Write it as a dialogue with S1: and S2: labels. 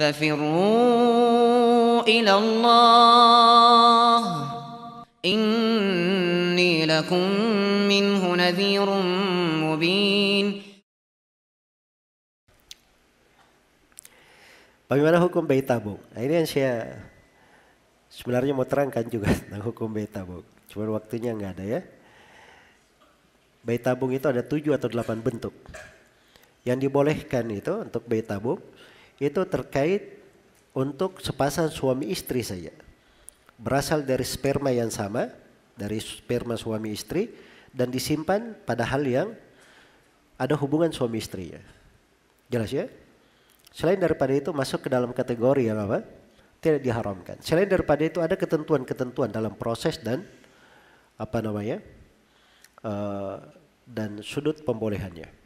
S1: ففروا إلى الله إني لكم منه نذير مبين
S2: Bagaimana hukum bayi tabung? Nah ini yang saya sebenarnya mau terangkan juga tentang hukum bayi tabung. Cuma waktunya nggak ada ya. Bayi tabung itu ada tujuh atau delapan bentuk. Yang dibolehkan itu untuk bayi tabung itu terkait untuk sepasang suami istri saja. Berasal dari sperma yang sama, dari sperma suami istri dan disimpan pada hal yang ada hubungan suami istrinya. Jelas ya? Selain daripada itu masuk ke dalam kategori yang apa? Tidak diharamkan. Selain daripada itu ada ketentuan-ketentuan dalam proses dan apa namanya? Uh, dan sudut pembolehannya.